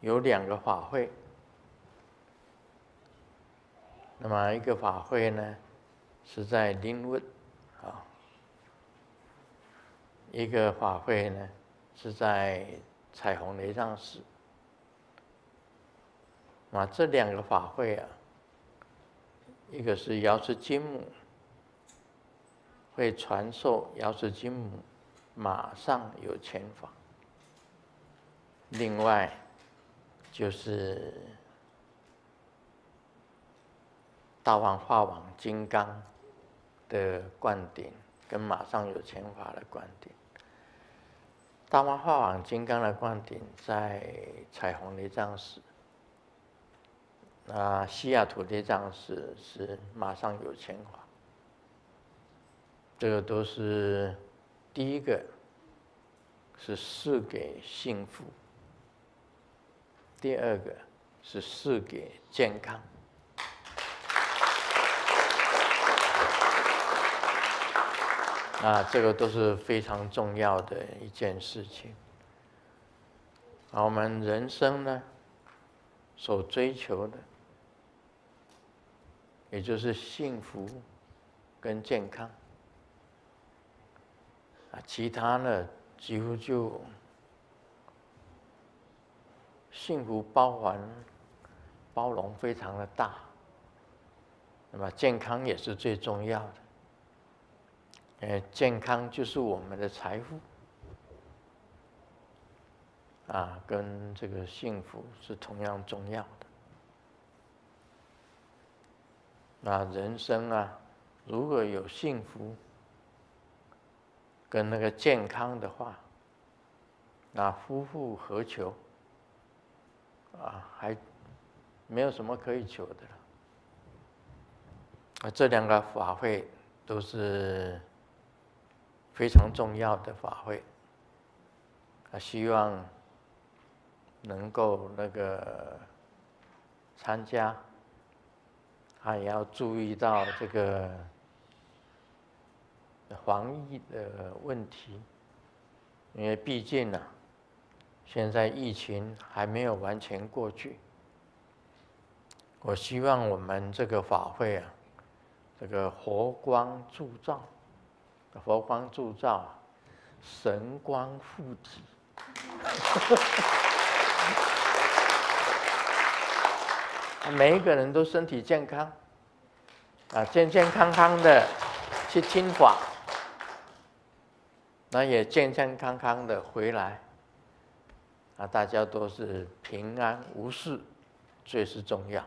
有两个法会。那么一个法会呢，是在林文，啊，一个法会呢是在彩虹雷藏寺。啊，这两个法会啊，一个是瑶池金母会传授瑶池金母马上有钱法，另外就是大王化王金刚的灌顶跟马上有钱法的灌顶。大王化王金刚的灌顶在彩虹雷藏寺。那西雅图这张是是马上有钱法，这个都是第一个是赐给幸福，第二个是赐给健康，啊，这个都是非常重要的一件事情。啊，我们人生呢，所追求的。也就是幸福跟健康啊，其他呢几乎就幸福包含包容非常的大，那么健康也是最重要的，呃，健康就是我们的财富啊，跟这个幸福是同样重要的。那人生啊，如果有幸福跟那个健康的话，那夫复何求？啊，还没有什么可以求的了。啊，这两个法会都是非常重要的法会。啊，希望能够那个参加。他也要注意到这个防疫的问题，因为毕竟呢，现在疫情还没有完全过去。我希望我们这个法会啊，这个佛光铸照，佛光铸照，神光附体。每一个人都身体健康，啊，健健康康的去听法，那也健健康康的回来，啊，大家都是平安无事，最是重要。